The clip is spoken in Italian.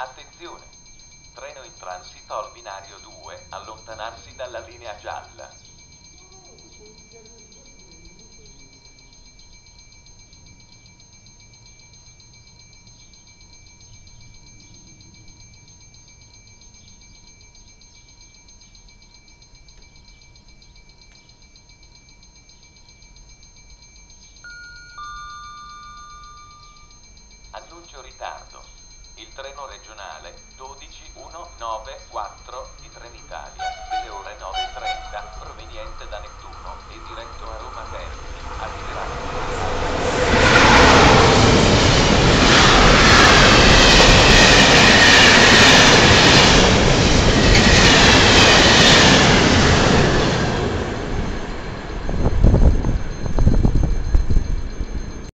Attenzione! Treno in transito al binario 2, allontanarsi dalla linea gialla. Annuncio ritardo. Il treno regionale 12194